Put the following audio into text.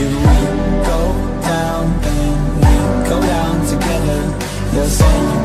If we go down, then. We go down together. They'll say